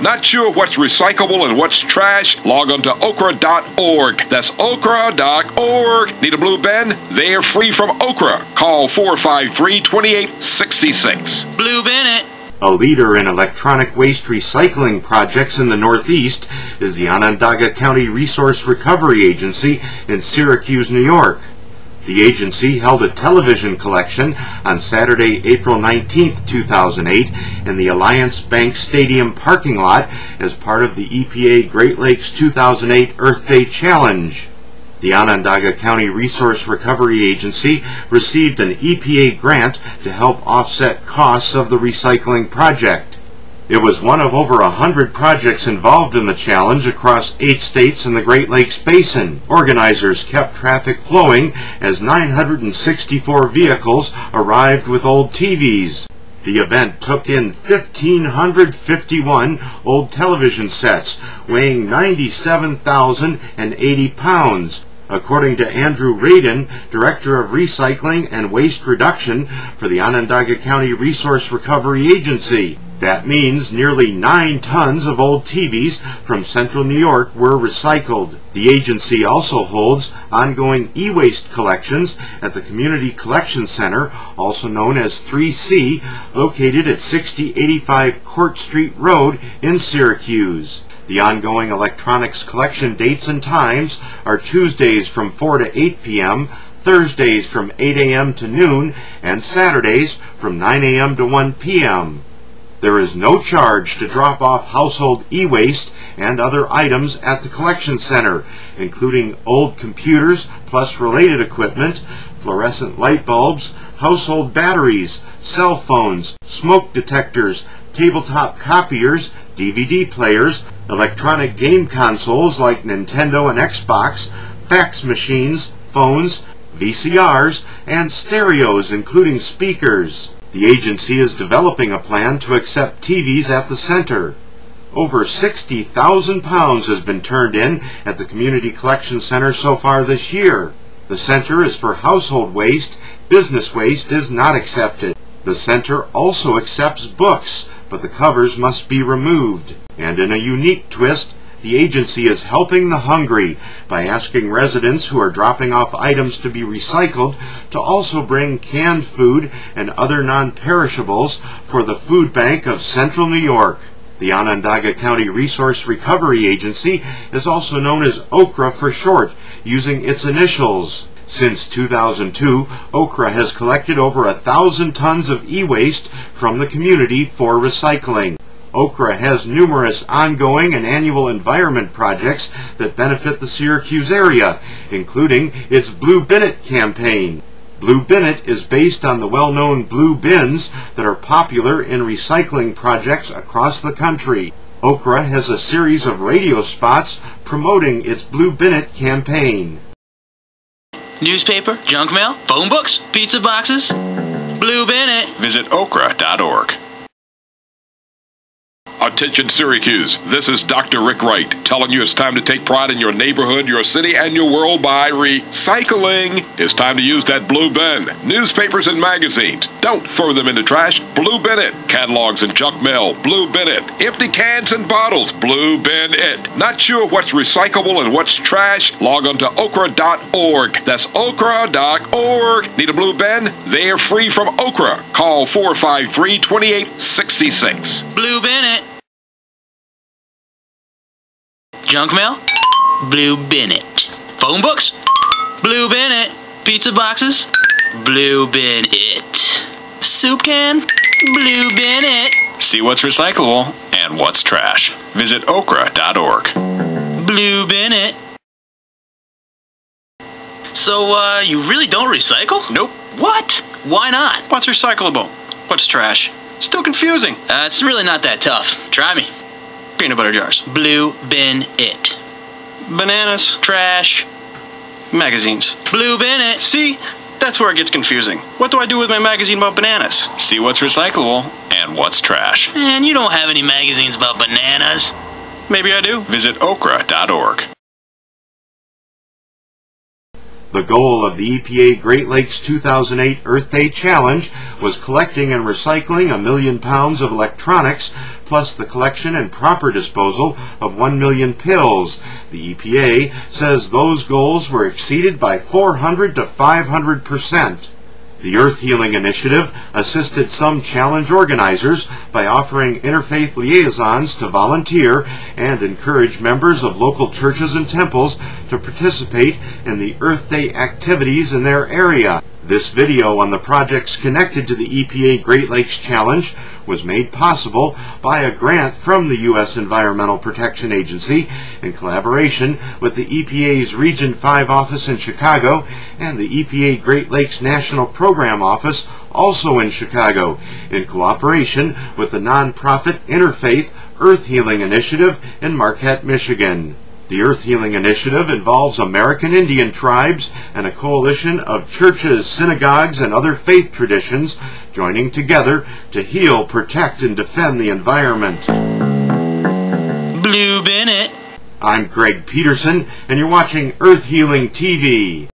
Not sure what's recyclable and what's trash? Log on to ocrra.org. That's ocrra.org. Need a blue bin? They're free from OCRRA. Call 453 2866. Blue bin it. A leader in electronic waste recycling projects in the Northeast is the Onondaga County Resource Recovery Agency in Syracuse, New York. The agency held a television collection on Saturday, April 19, 2008 in the Alliance Bank Stadium parking lot as part of the EPA Great Lakes 2008 Earth Day Challenge. The Onondaga County Resource Recovery Agency received an EPA grant to help offset costs of the recycling project. It was one of over a hundred projects involved in the challenge across eight states in the Great Lakes Basin. Organizers kept traffic flowing as 964 vehicles arrived with old TVs. The event took in 1,551 old television sets weighing 97,080 pounds, according to Andrew Radin, Director of Recycling and Waste Reduction for the Onondaga County Resource Recovery Agency. That means nearly nine tons of old TVs from central New York were recycled. The agency also holds ongoing e-waste collections at the Community Collection Center, also known as 3C, located at 6085 Court Street Road in Syracuse. The ongoing electronics collection dates and times are Tuesdays from 4 to 8 p.m., Thursdays from 8 a.m. to noon, and Saturdays from 9 a.m. to 1 p.m. There is no charge to drop off household e-waste and other items at the collection center, including old computers plus related equipment, fluorescent light bulbs, household batteries, cell phones, smoke detectors, tabletop copiers, DVD players, electronic game consoles like Nintendo and Xbox, fax machines, phones, VCRs, and stereos including speakers. The agency is developing a plan to accept TVs at the center. Over 60,000 pounds has been turned in at the Community Collection Center so far this year. The center is for household waste. Business waste is not accepted. The center also accepts books, but the covers must be removed. And in a unique twist, the agency is helping the hungry by asking residents who are dropping off items to be recycled to also bring canned food and other non-perishables for the food bank of Central New York. The Onondaga County Resource Recovery Agency is also known as OCRRA for short, using its initials. Since 2002, OCRRA has collected over a thousand tons of e-waste from the community for recycling. OCRRA has numerous ongoing and annual environment projects that benefit the Syracuse area, including its Blue bin it campaign. Blue bin it is based on the well-known blue bins that are popular in recycling projects across the country. OCRRA has a series of radio spots promoting its Blue bin it campaign. Newspaper, junk mail, phone books, pizza boxes. Blue bin it. Visit ocrra.org. Attention Syracuse, this is Dr. Rick Wright telling you it's time to take pride in your neighborhood, your city, and your world by recycling. It's time to use that blue bin. Newspapers and magazines, don't throw them in the trash. Blue bin it. Catalogs and junk mail, blue bin it. Empty cans and bottles, blue bin it. Not sure what's recyclable and what's trash? Log on to ocrra.org. That's ocrra.org. Need a blue bin? They're free from OCRRA. Call 453 2866. Blue bin it. Junk mail? Blue bin it. Phone books? Blue bin it. Pizza boxes? Blue bin it. Soup can? Blue bin it. See what's recyclable and what's trash. Visit ocrra.org. Blue bin it. So, uh, you really don't recycle? Nope. What? Why not? What's recyclable? What's trash? Still confusing. Uh, it's really not that tough. Try me. Peanut butter jars. Blue bin it. Bananas. Trash. Magazines. Blue bin it. See? That's where it gets confusing. What do I do with my magazine about bananas? See what's recyclable and what's trash. And you don't have any magazines about bananas. Maybe I do. Visit ocrra.org. The goal of the EPA Great Lakes 2008 Earth Day Challenge was collecting and recycling a million pounds of electronics plus the collection and proper disposal of 1 million pills. The EPA says those goals were exceeded by 400 to 500 percent. The Earth Healing Initiative assisted some challenge organizers by offering interfaith liaisons to volunteer and encourage members of local churches and temples to participate in the Earth Day activities in their area. This video on the projects connected to the EPA Great Lakes Challenge was made possible by a grant from the U.S. Environmental Protection Agency in collaboration with the EPA's Region 5 office in Chicago and the EPA Great Lakes National Program Office also in Chicago in cooperation with the nonprofit Interfaith Earth Healing Initiative in Marquette, Michigan. The Earth Healing Initiative involves American Indian tribes and a coalition of churches, synagogues, and other faith traditions joining together to heal, protect, and defend the environment. Blue bin it. I'm Greg Peterson, and you're watching Earth Healing TV.